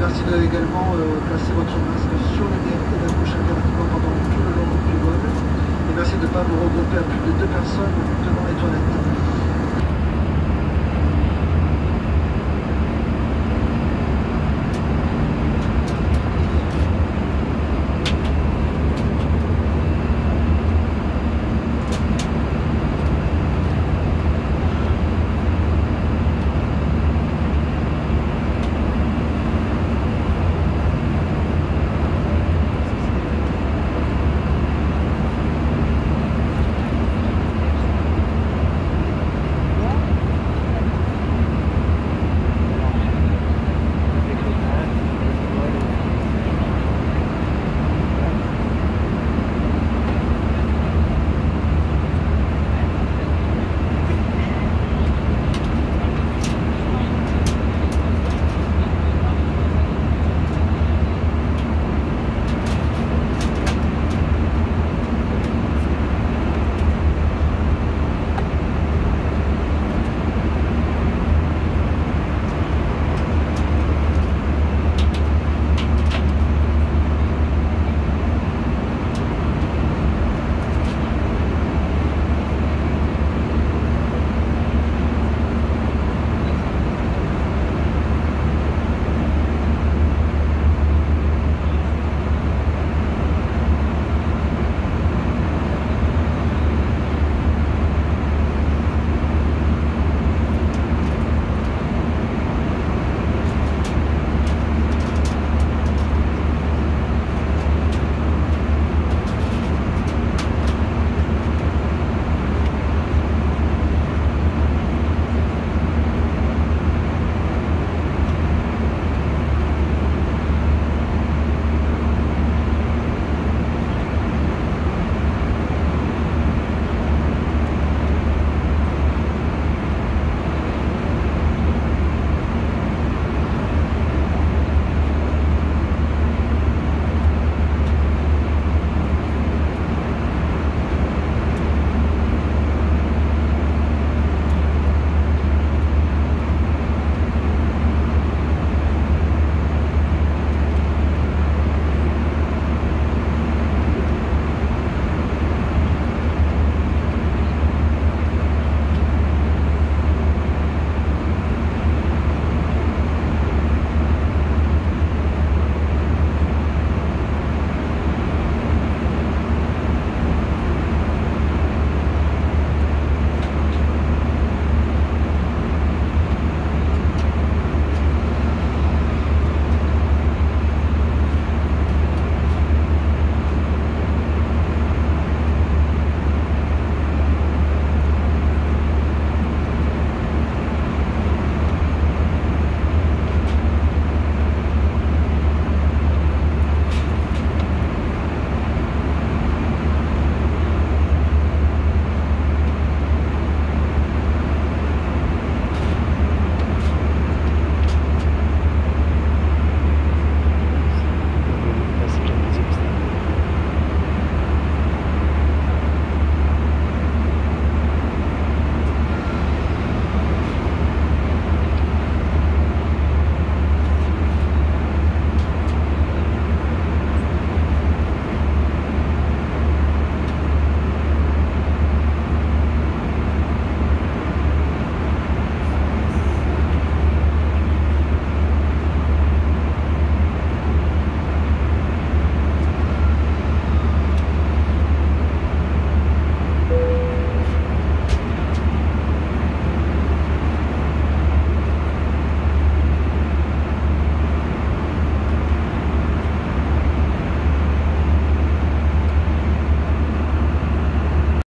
merci de également euh, placer votre masque sur le nez et la bouche impérativement pendant tout le long du vol. Et merci de ne pas vous regrouper à plus de deux personnes devant les toilettes.